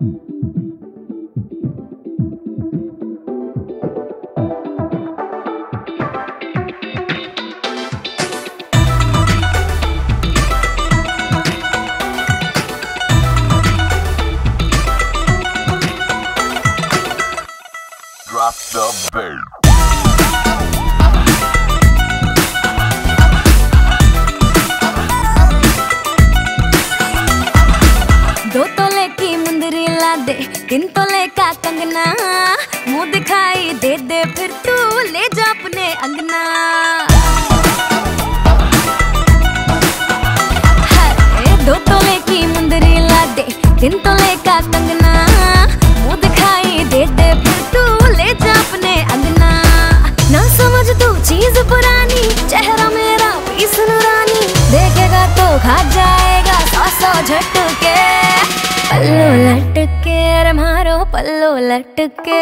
Drop the bass. मुंदरी दे तीन तोले का कंगना। मुँह दिखाई दे दे, फिर तू ले जा अपने अंगना। दो की मुंदरी ला दे तीन तोले का कंगना। दिखाई दे दे, फिर तू ले जा अपने अंगना। ना समझ तू चीज़ पुरानी, चेहरा मेरा पीस नूरानी। देखेगा तो खा जाएगा, सौ सौ झटके। பல்லு லட்டுக்கு